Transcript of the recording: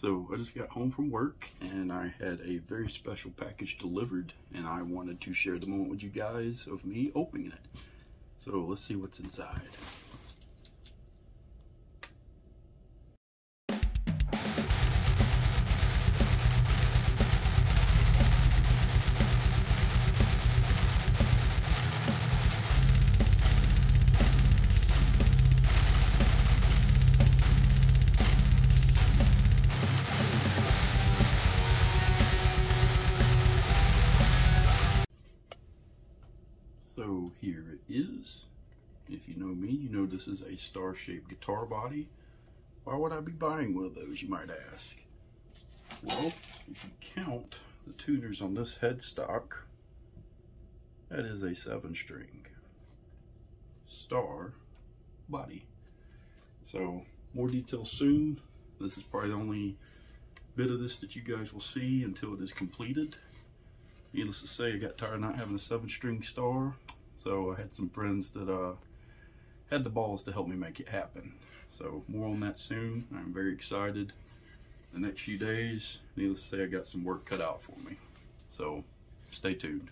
So I just got home from work and I had a very special package delivered and I wanted to share the moment with you guys of me opening it. So let's see what's inside. So here it is. If you know me, you know this is a star-shaped guitar body. Why would I be buying one of those, you might ask? Well, if you count the tuners on this headstock, that is a seven string star body. So more details soon. This is probably the only bit of this that you guys will see until it is completed. Needless to say, I got tired of not having a seven string star. So I had some friends that uh, had the balls to help me make it happen. So more on that soon. I'm very excited. The next few days, needless to say, I got some work cut out for me. So stay tuned.